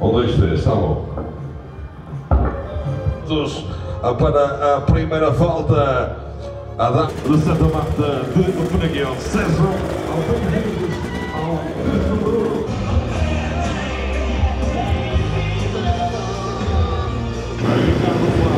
Um, dois, três, está bom. Vamos para a primeira volta a da de Santa Marta de Penaguel. César Ricardo Flávio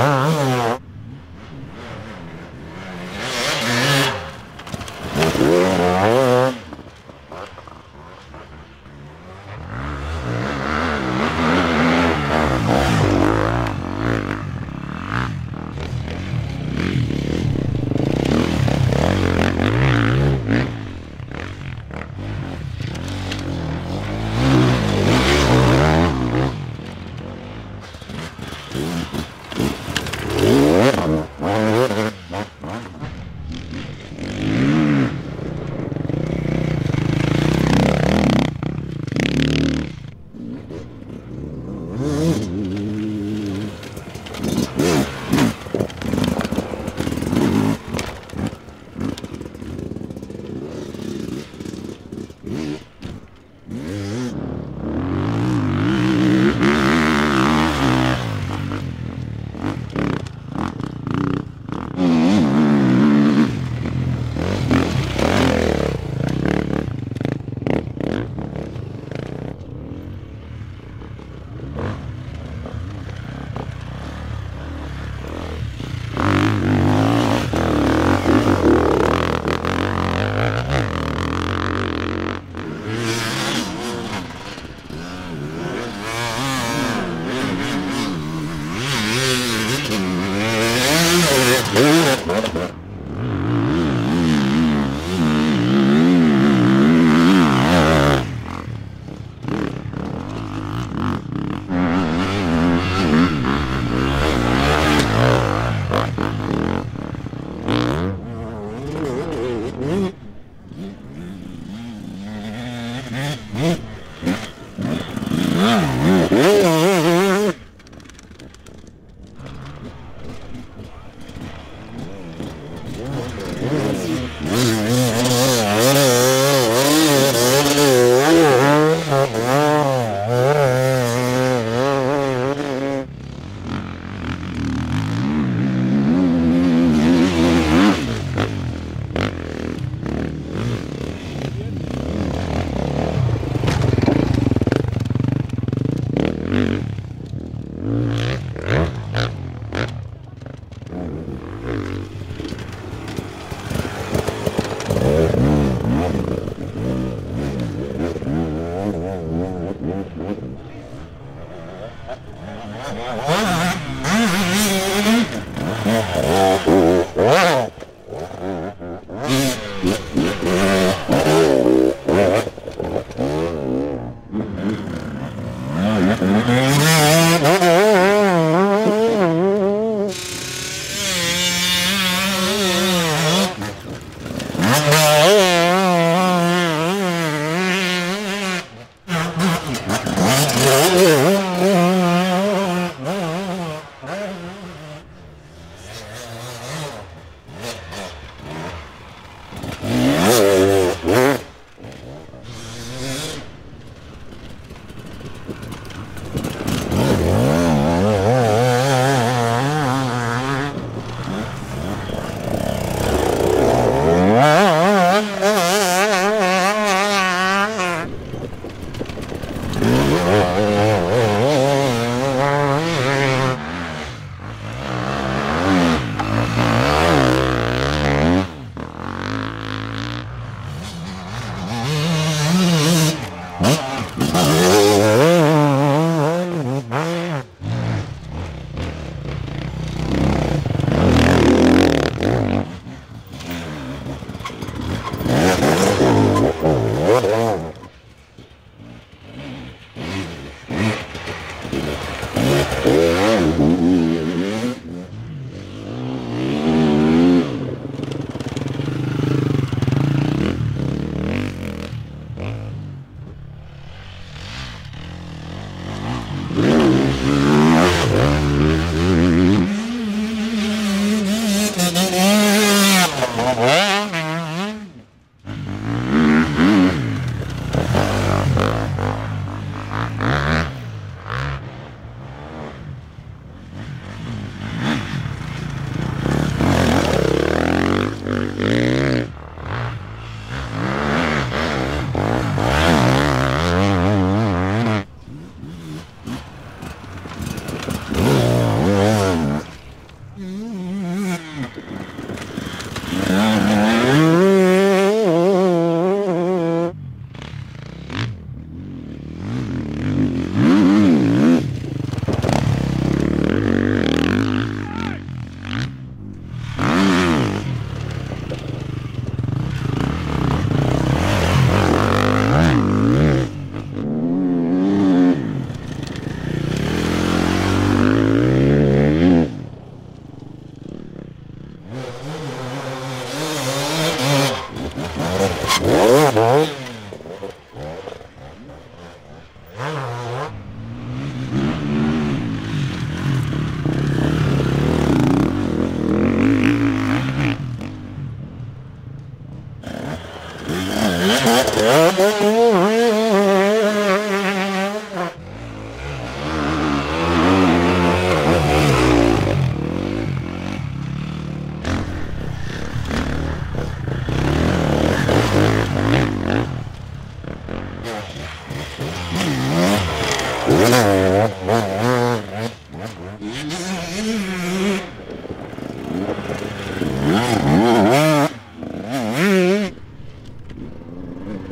Ah.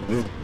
嗯。